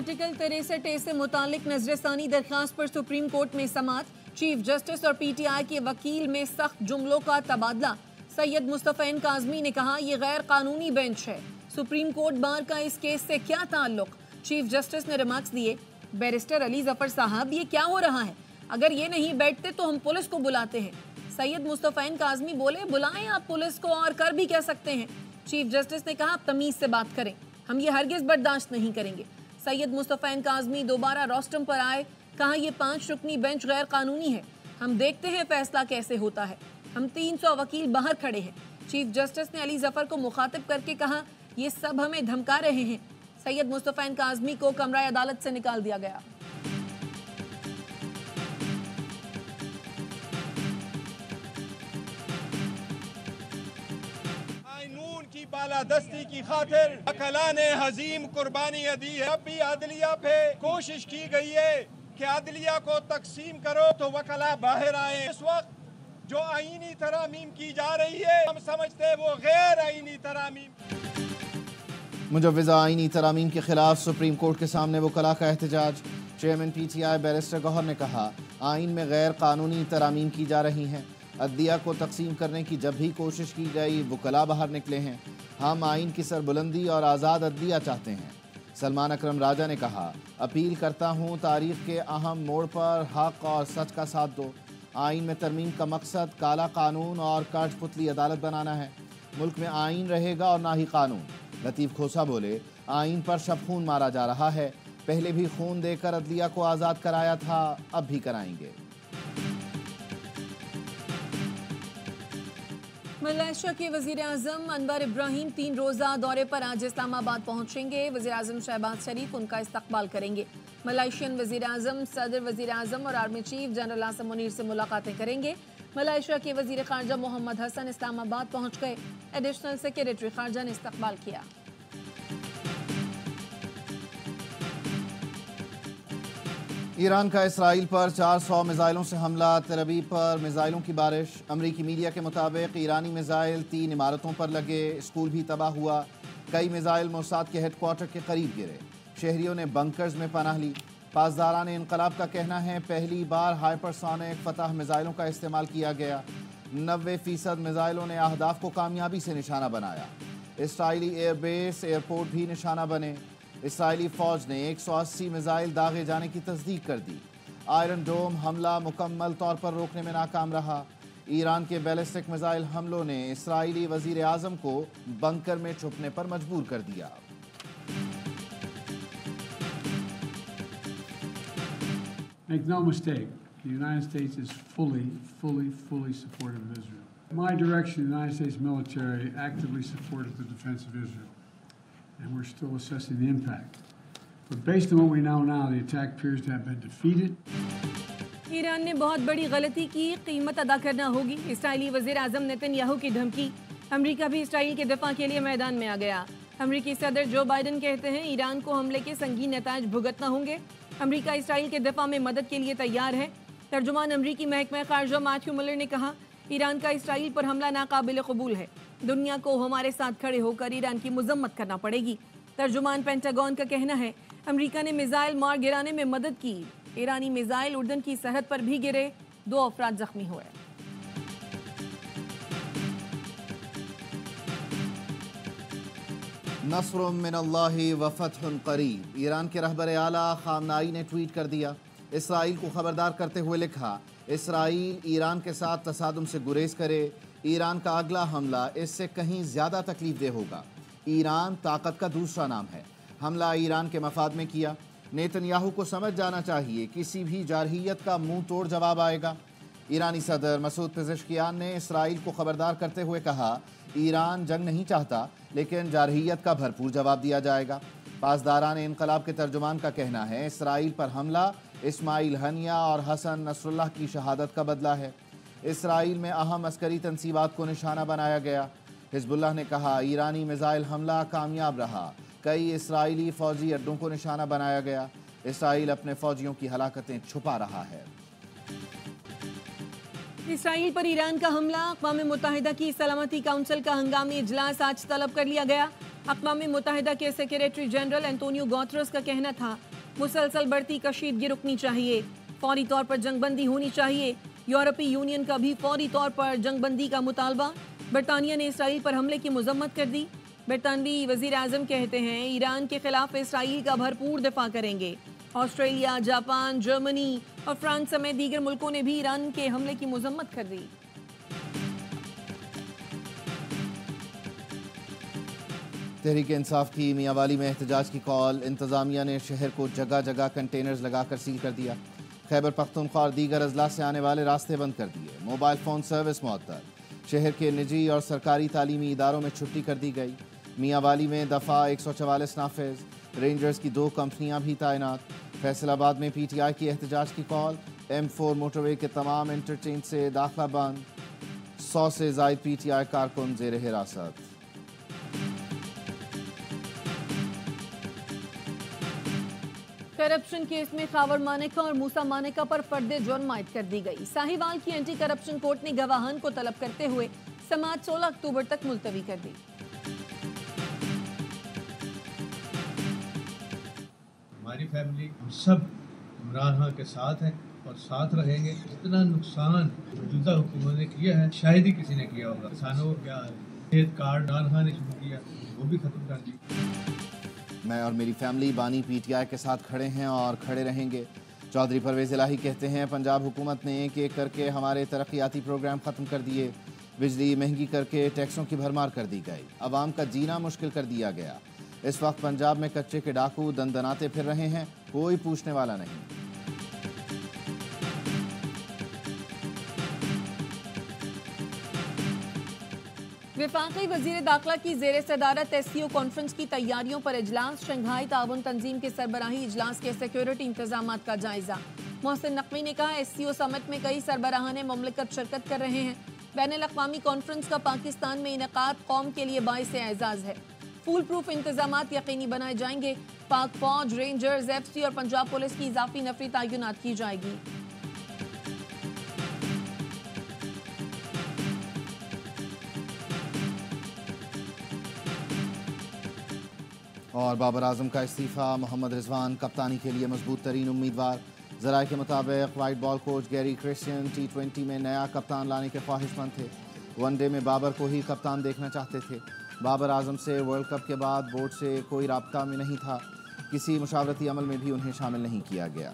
Article तिरसठ ए से मुतालिक नजरसानी दरखास्त पर सुप्रीम कोर्ट में समात। चीफ जस्टिस और पीटीआई के वकील में सख्त जुमलों का तबादला। सैयद मुस्तफ़ैन काजमी ने कहा यह गैर कानूनी बेंच है। सुप्रीम कोर्ट बार का इस केस से क्या ताल्लुक? चीफ जस्टिस ने रिमार्क्स दिए, बैरिस्टर अली ज़फ़र साहब, ये क्या हो रहा है? अगर ये नहीं बैठते तो हम पुलिस को बुलाते हैं। सैयद मुस्तफ़ैन काजमी बोले, बुलाएँ आप पुलिस को और कर भी कह सकते हैं? चीफ जस्टिस ने कहा, तमीज से बात करें। हम ये हरगिज बर्दाश्त नहीं करेंगे। सैयद मुस्तफ़ैन काजमी दोबारा रोस्टम पर आए। कहा यह पाँच रुकनी बेंच गैर कानूनी है। हम देखते हैं फैसला कैसे होता है। हम 300 वकील बाहर खड़े हैं। चीफ जस्टिस ने अली ज़फ़र को मुखातिब करके कहा, ये सब हमें धमका रहे हैं। सैयद मुस्तफ़ैन काजमी को कमरा अदालत से निकाल दिया गया। की बालादस्ती की खातिर। अकला ने हजीम कुर्बानी दी है, अब भी अदलिया पे कोशिश की गई है कि अदलिया को तकसीम करो तो वकला बाहर आए। इस वक्त जो आईनी तरामीम की जा रही है, हम समझते हैं वो गैर आईनी तरामीम। मुजवजा आइनी तरामीम के खिलाफ सुप्रीम कोर्ट के सामने वकला का एहतजाज। Chairman P T I barrister Gohar ने कहा आइन में गैर कानूनी तरामीम की जा रही हैं। अदलिया को तकसीम करने की जब भी कोशिश की गई, वकला बाहर निकले हैं। हम आइन की सरबुलंदी और आज़ाद अदलिया चाहते हैं। सलमान अकरम राजा ने कहा, अपील करता हूँ, तारीख के अहम मोड़ पर हक और सच का साथ दो। आइन में तरमीम का मकसद काला कानून और कठपुतली अदालत बनाना है। मुल्क में आइन रहेगा और ना ही कानून। लतीफ़ खोसा बोले, आइन पर शब खून मारा जा रहा है। पहले भी खून देकर अदलिया को आज़ाद कराया था, अब भी कराएँगे। मलेशिया के वज़ीर अजम अनवर इब्राहिम तीन रोज़ा दौरे पर आज इस्लामाबाद पहुँचेंगे। वजी अजम शहबाज शरीफ उनका इस्तकबाल करेंगे। मलेशियन वज़ीर अजम सदर वज़ीर अजम और army chief general Asim Munir से मुलाकातें करेंगे। मलेशिया के वज़ीर खारजा मोहम्मद हसन इस्लामाबाद पहुँच गए। एडिशनल सेक्रेटरी खारजा ने इस्तकबाल किया। ईरान का इसराइल पर 400 मिसाइलों से हमला। तरबी पर मिसाइलों की बारिश। अमरीकी मीडिया के मुताबिक ईरानी मिसाइल तीन इमारतों पर लगे। स्कूल भी तबाह हुआ। कई मिसाइल मोसाद के हेडक्वार्टर के करीब गिरे। शहरियों ने बंकर्स में पनाह ली। पासदारान इनकलाब का कहना है, पहली बार हाइपरसोनिक फतह मिसाइलों का इस्तेमाल किया गया। नबे फ़ीसद मिसाइलों ने अहदाफ को कामयाबी से निशाना बनाया। इसराइली एयरबेस एयरपोर्ट भी निशाना बने। इसराइली फौज ने 180 मिसाइल दागे जाने की तस्दीक कर दी आयरन डोम हमला मुकम्मल तौर पर रोकने में नाकाम रहा ईरान के बैलिस्टिक मिसाइल हमलों ने इसराइली वज़ीर आज़म को बंकर में छुपने पर मजबूर कर दिया Make no mistake, the United States is fully, fully, fully supportive of Israel. My direction, the United States military actively supported the defense of Israel, and we're still assessing the impact. But based on what we know now, the attack appears to have been defeated. Iran ने बहुत बड़ी गलती की कीमत अदा करना होगी Israeli वज़ीर आज़म नेतन्याहू की धमकी अमरीका भी इसराइल के दफ़ा के लिए मैदान में आ गया अमरीकी सदर जो बाइडन कहते हैं ईरान को हमले के संगीन नतज भुगतना होंगे अमरीका इसराइल के दफ़ा में मदद के लिए तैयार है तर्जुमान अमरीकी महकमा खारजा मैथ्यू मुलर ने कहा ईरान का इसराइल पर हमला नाकाबिल कबूल है दुनिया को हमारे साथ खड़े होकर ईरान की मजम्मत करना पड़ेगी। तर्जुमान पेंटागन का कहना है, अमरीका ने मिसाइल मार गिराने में मदद की। ईरानी मिसाइल उर्दन की सरहद पर भी गिरे, दो अफराद जख्मी हुए। नसर मिनल्लाहि व फतहुन करीब। ईरान के रहबर आला खामनाई ने ट्वीट कर दिया। इसराइल को खबरदार करते हुए लिखा, इसराइल ईरान के साथ तसादम से गुरेज करे ईरान का अगला हमला इससे कहीं ज़्यादा तकलीफ़ दे होगा। ईरान ताकत का दूसरा नाम है। हमला ईरान के मफाद में किया। नेतन्याहू को समझ जाना चाहिए, किसी भी जारहियत का मुँह तोड़ जवाब आएगा। ईरानी सदर मसूद पिजशकियान ने इसराइल को खबरदार करते हुए कहा, ईरान जंग नहीं चाहता, लेकिन जारहियत का भरपूर जवाब दिया जाएगा। पासदारान इनकलाब के तर्जुमान का कहना है, इसराइल पर हमला इस्माइल हनिया और हसन नसरुल्लाह की शहादत का बदला है। इसराइल में अहम अस्करी तनसीबात को निशाना बनाया गया। हिजबुल्लाह ने कहा, ईरानी मिसाइल हमला कामयाब रहा। कई इसराइली फौजी अड्डों को निशाना बनाया गया। इसराइल अपने फौजियों की हलाकतें छुपा रहा है। इसराइल पर ईरान का हमला, अकवाम मुतहदा की सलामती काउंसिल का हंगामी इजलास आज तलब कर लिया गया। अकवाम मुतहदा के सेक्रेटरी जनरल एंटोनियो गौथरस का कहना था, मुसलसल बढ़ती कशीदगी रुकनी चाहिए, फौरी तौर पर जंगबंदी होनी चाहिए। यूरोपीय यूनियन का भी फौरी तौर पर जंगबंदी का मुतालबा। बरतानिया ने इसराइल पर हमले की मजम्मत कर दी। बरतानवी वज़ीर आज़म कहते हैं, ईरान के खिलाफ इसराइल का भरपूर दिफा करेंगे। ऑस्ट्रेलिया, जापान, जर्मनी और फ्रांस समेत दीगर मुल्कों ने भी ईरान के हमले की मजम्मत कर दी। तहरीक इंसाफ की मियावाली में एहतजाज की कॉल। इंतज़ामिया ने शहर को जगह जगह कंटेनर्स लगाकर सील कर दिया। खैबर पख्तूनख्वा और दीगर अजला से आने वाले रास्ते बंद कर दिए। मोबाइल फ़ोन सर्विस मअतल शहर के निजी और सरकारी तालीमी इदारों में छुट्टी कर दी गई। मियावाली में दफ़ा एक सौ चवालीस नाफिज। रेंजर्स की दो कंपनियाँ भी तैनात। फैसलाबाद में पी टी आई की एहतजाज की कॉल। एम फोर मोटरवे के तमाम इंटरचेंज से दाखिला बंद। सौ से जायद पी टी आई कारकुन जेर हिरासत। करप्शन केस में खावर मानेका और मूसा मानेका पर फर्द जुर्म आयद कर दी गई। साहिवाल की एंटी करप्शन कोर्ट ने गवाहन को तलब करते हुए समाज 16 अक्टूबर तक मुलतवी कर दी। हमारी फैमिली हम सब इमरान खान के साथ हैं और साथ रहेंगे। इतना नुकसान मौजूदा हुकूमत ने किया है, शायद ही किसी ने किया होगा। किसानों को क्या कार्ड इमरान खान ने शुरू किया वो भी खत्म कर दी। मैं और मेरी फैमिली बानी पीटीआई के साथ खड़े हैं और खड़े रहेंगे। चौधरी परवेज इलाही कहते हैं, पंजाब हुकूमत ने एक एक करके हमारे तरक्याती प्रोग्राम ख़त्म कर दिए। बिजली महँगी करके टैक्सों की भरमार कर दी गई। आवाम का जीना मुश्किल कर दिया गया। इस वक्त पंजाब में कच्चे के डाकू दंदनाते फिर रहे हैं, कोई पूछने वाला नहीं। विफाकी वज़ीर दाखिला की जेर सदारत एस सी ओ कॉन्फ्रेंस की तैयारियों पर इजलास, शंघाई ताउन तंजीम के सरबराही इजलास के सिक्योरिटी इंतज़ाम का जायजा। मोहसिन नकवी ने कहा एस सी ओ समिट में कई सरबराहान ममलिकत शिरकत कर रहे हैं। बैन अवी कॉन्फ्रेंस का पाकिस्तान में इनका कौम के लिए बायस एजाज है। फूल प्रूफ इंतज़ाम यकीनी बनाए जाएँगे। पाक फौज, रेंजर्स एफ़ सी और पंजाब पुलिस की इजाफी नफरी तैनात की जाएगी। और बाबर आज़म का इस्तीफ़ा, मोहम्मद रिजवान कप्तानी के लिए मज़बूत तरीन उम्मीदवार। जराए के मुताबिक white ball coach Gary Kirsten T twenty में नया कप्तान लाने के ख्वाहिशमंद थे। वनडे में बाबर को ही कप्तान देखना चाहते थे। बाबर आज़म से वर्ल्ड कप के बाद बोर्ड से कोई रबता में नहीं था। किसी मशावरती अमल में भी उन्हें शामिल नहीं किया गया।